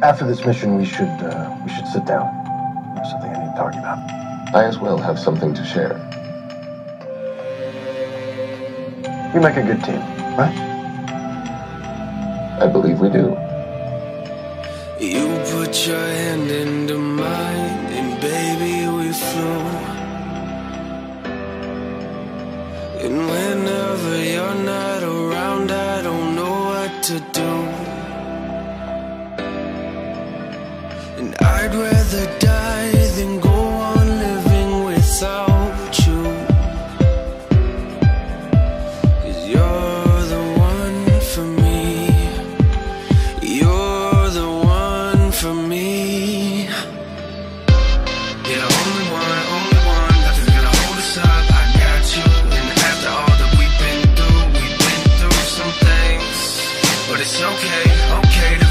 After this mission, we should uh, we should sit down. There's something I need to talk about. I as well have something to share. You make a good team, right? I believe we do. You put your hand into mine, and baby, we flew. And whenever you're not I'd rather die than go on living without you. Cause you're the one for me. You're the one for me. Only one, only one. Nothing's gonna hold us up. I got you. And after all that we've been through, we've been through some things. But it's okay, okay.